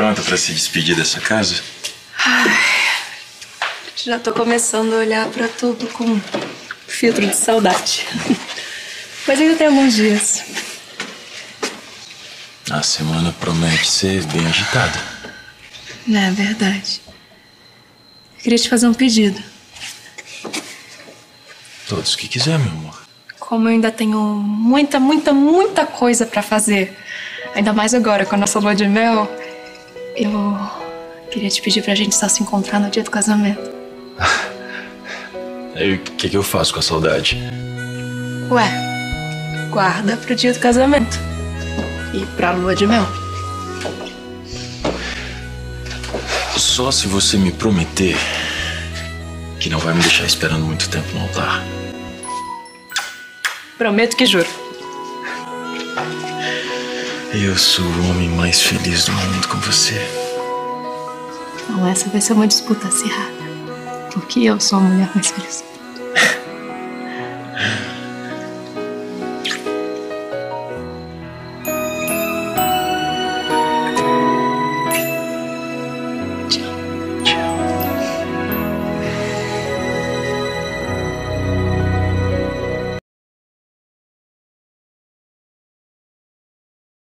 Pronta pra se despedir dessa casa? Já tô começando a olhar pra tudo com filtro de saudade. Mas ainda tem alguns dias. A semana promete ser bem agitada. É verdade. Eu queria te fazer um pedido. Todos que quiser, meu amor. Como eu ainda tenho muita, muita, muita coisa pra fazer, ainda mais agora com a nossa lua de mel, eu queria te pedir pra gente só se encontrar no dia do casamento. Aí o que, que eu faço com a saudade? Ué, guarda pro dia do casamento. E pra lua de mel. Só se você me prometer que não vai me deixar esperando muito tempo no altar. Prometo que juro. Eu sou o homem mais feliz do mundo com você. Então essa vai ser uma disputa acirrada. Porque eu sou a mulher mais feliz.